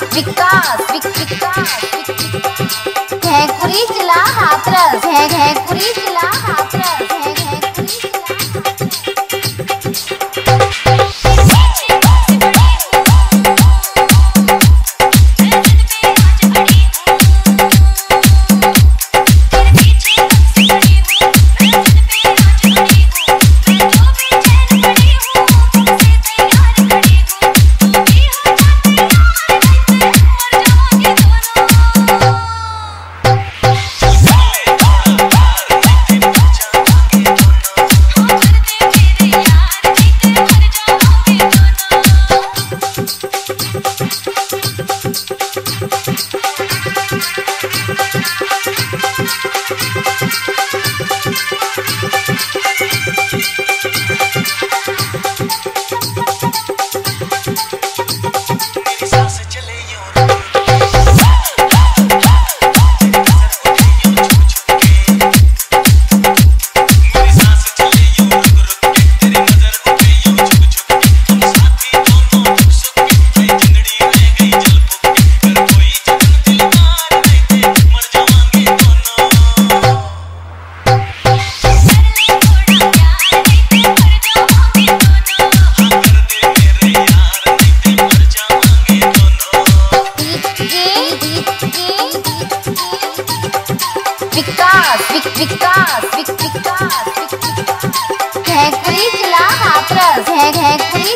विकास विकास घैकुरी जिला हाथरस घैकुरी जिला हाथरस विकास विकास विकास विकास। घैकुरी किला हाथरस घैकुरी